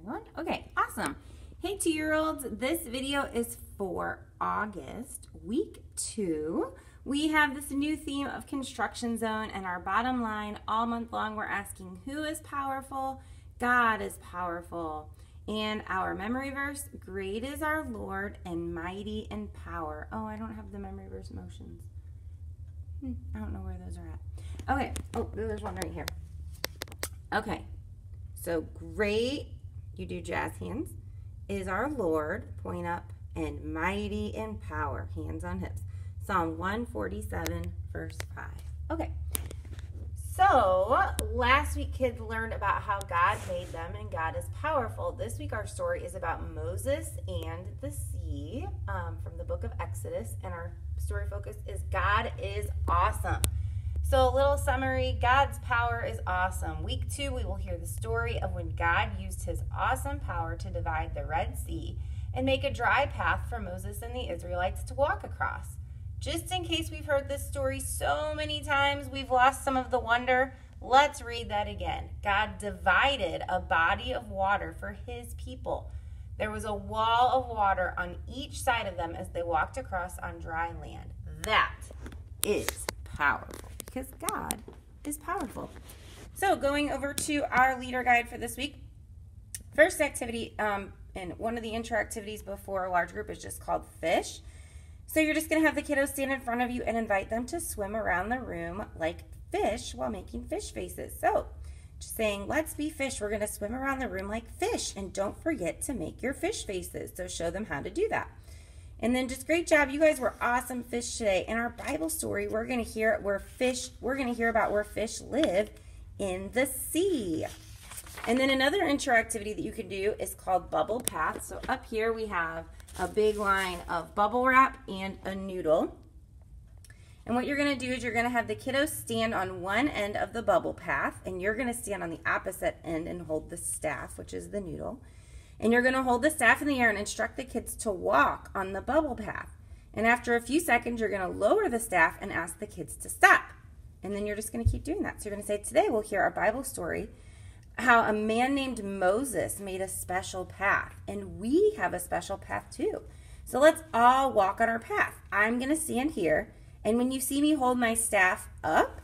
everyone. Okay, awesome. Hey, two-year-olds, this video is for August, week two. We have this new theme of construction zone and our bottom line all month long we're asking who is powerful? God is powerful. And our memory verse, great is our Lord and mighty in power. Oh, I don't have the memory verse motions. Hmm, I don't know where those are at. Okay, oh, there's one right here. Okay, so great, you do jazz hands, is our Lord, point up, and mighty in power, hands on hips. Psalm 147, verse 5. Okay. So, last week kids learned about how God made them and God is powerful. This week our story is about Moses and the sea um, from the book of Exodus. And our story focus is God is awesome. So, a little summary God's power is awesome. Week two, we will hear the story of when God used his awesome power to divide the Red Sea and make a dry path for Moses and the Israelites to walk across. Just in case we've heard this story so many times, we've lost some of the wonder. Let's read that again. God divided a body of water for his people. There was a wall of water on each side of them as they walked across on dry land. That is powerful because God is powerful. So, going over to our leader guide for this week. First activity, um, and one of the intro activities before a large group is just called fish. So, you're just going to have the kiddos stand in front of you and invite them to swim around the room like fish while making fish faces. So, just saying, let's be fish. We're going to swim around the room like fish. And don't forget to make your fish faces. So, show them how to do that. And then just great job. You guys were awesome fish today. In our Bible story, we're going to hear where fish, we're going to hear about where fish live in the sea. And then another interactivity that you can do is called bubble path. So up here we have a big line of bubble wrap and a noodle. And what you're going to do is you're going to have the kiddos stand on one end of the bubble path and you're going to stand on the opposite end and hold the staff, which is the noodle. And you're going to hold the staff in the air and instruct the kids to walk on the bubble path. And after a few seconds, you're going to lower the staff and ask the kids to stop. And then you're just going to keep doing that. So you're going to say, Today we'll hear our Bible story how a man named Moses made a special path. And we have a special path too. So let's all walk on our path. I'm going to stand here. And when you see me hold my staff up,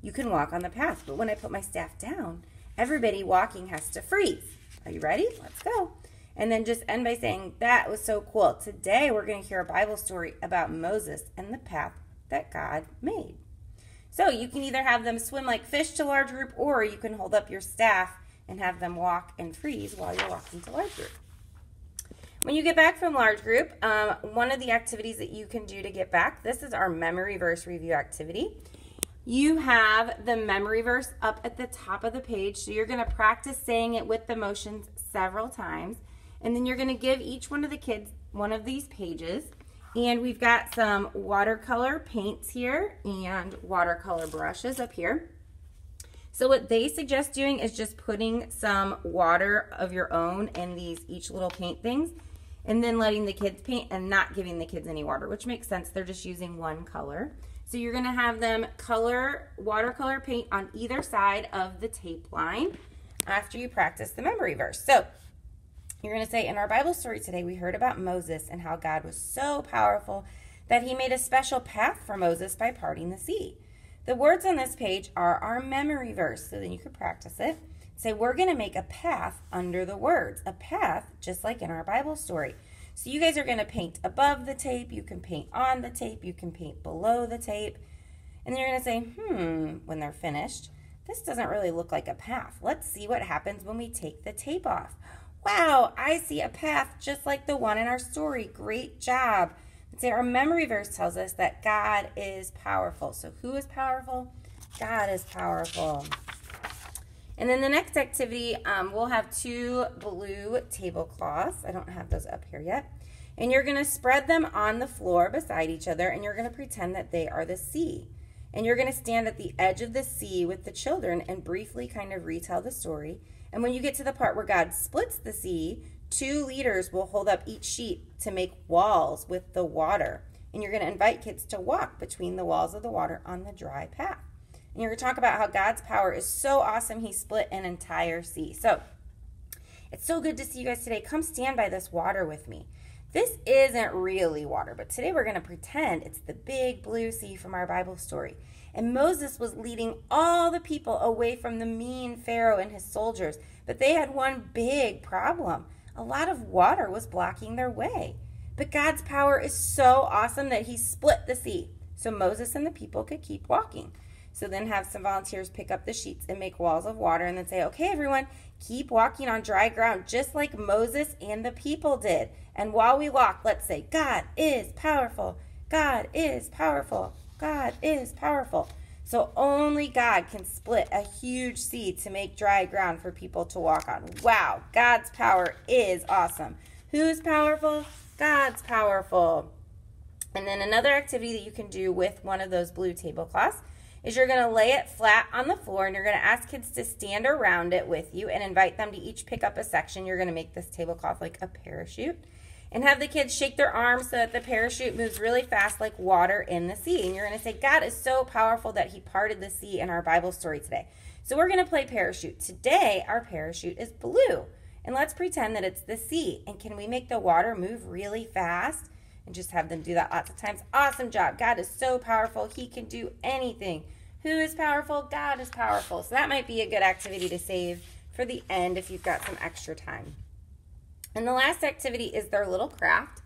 you can walk on the path. But when I put my staff down, everybody walking has to freeze. Are you ready? Let's go. And then just end by saying, That was so cool. Today we're going to hear a Bible story about Moses and the path that God made. So you can either have them swim like fish to large group, or you can hold up your staff and have them walk and freeze while you're walking to large group. When you get back from large group, um, one of the activities that you can do to get back, this is our memory verse review activity. You have the memory verse up at the top of the page. So you're going to practice saying it with the motions several times. And then you're going to give each one of the kids one of these pages. And we've got some watercolor paints here and watercolor brushes up here. So what they suggest doing is just putting some water of your own in these each little paint things and then letting the kids paint and not giving the kids any water, which makes sense. They're just using one color. So you're going to have them color watercolor paint on either side of the tape line after you practice the memory verse. So you're going to say, in our Bible story today, we heard about Moses and how God was so powerful that he made a special path for Moses by parting the sea. The words on this page are our memory verse, so then you can practice it. Say, we're going to make a path under the words, a path just like in our Bible story. So you guys are going to paint above the tape, you can paint on the tape, you can paint below the tape. And you're going to say, hmm, when they're finished, this doesn't really look like a path. Let's see what happens when we take the tape off. Wow, I see a path just like the one in our story. Great job. Say our memory verse tells us that God is powerful. So who is powerful? God is powerful. And then the next activity, um, we'll have two blue tablecloths. I don't have those up here yet. And you're going to spread them on the floor beside each other, and you're going to pretend that they are the sea. And you're going to stand at the edge of the sea with the children and briefly kind of retell the story. And when you get to the part where God splits the sea, two leaders will hold up each sheet to make walls with the water. And you're going to invite kids to walk between the walls of the water on the dry path. And you're going to talk about how God's power is so awesome, he split an entire sea. So, It's so good to see you guys today. Come stand by this water with me. This isn't really water, but today we're going to pretend it's the big blue sea from our Bible story. And Moses was leading all the people away from the mean Pharaoh and his soldiers. But they had one big problem a lot of water was blocking their way. But God's power is so awesome that he split the sea so Moses and the people could keep walking. So then have some volunteers pick up the sheets and make walls of water and then say, okay, everyone, keep walking on dry ground just like Moses and the people did. And while we walk, let's say, God is powerful. God is powerful. God is powerful. So only God can split a huge sea to make dry ground for people to walk on. Wow, God's power is awesome. Who's powerful? God's powerful. And then another activity that you can do with one of those blue tablecloths is you're going to lay it flat on the floor and you're going to ask kids to stand around it with you and invite them to each pick up a section. You're going to make this tablecloth like a parachute and have the kids shake their arms so that the parachute moves really fast like water in the sea. And you're going to say, God is so powerful that he parted the sea in our Bible story today. So we're going to play parachute. Today, our parachute is blue. And let's pretend that it's the sea. And can we make the water move really fast? And just have them do that lots of times. Awesome job. God is so powerful. He can do anything. Who is powerful? God is powerful. So that might be a good activity to save for the end if you've got some extra time. And the last activity is their little craft.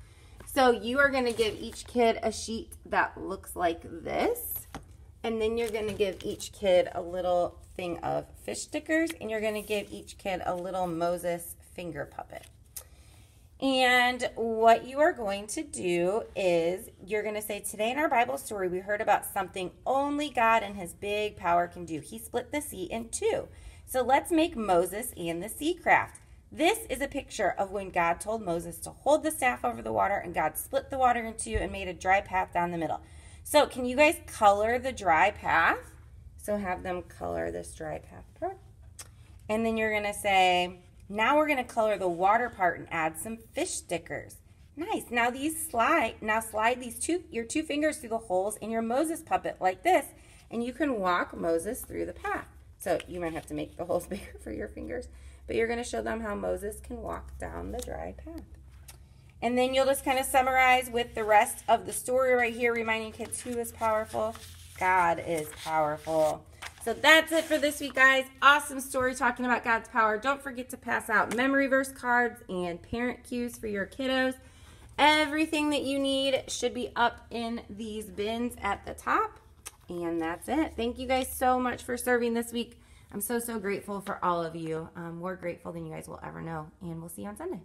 So you are going to give each kid a sheet that looks like this. And then you're going to give each kid a little thing of fish stickers. And you're going to give each kid a little Moses finger puppet. And what you are going to do is you're going to say, Today in our Bible story, we heard about something only God and his big power can do. He split the sea in two. So let's make Moses and the sea craft. This is a picture of when God told Moses to hold the staff over the water and God split the water in two and made a dry path down the middle. So can you guys color the dry path? So have them color this dry path part. And then you're going to say, now we're going to color the water part and add some fish stickers. Nice. Now these slide, now slide these two, your two fingers through the holes in your Moses puppet like this, and you can walk Moses through the path. So you might have to make the holes bigger for your fingers but you're going to show them how Moses can walk down the dry path. And then you'll just kind of summarize with the rest of the story right here, reminding kids who is powerful. God is powerful. So that's it for this week, guys. Awesome story talking about God's power. Don't forget to pass out memory verse cards and parent cues for your kiddos. Everything that you need should be up in these bins at the top. And that's it. Thank you guys so much for serving this week. I'm so, so grateful for all of you. Um, more grateful than you guys will ever know. And we'll see you on Sunday.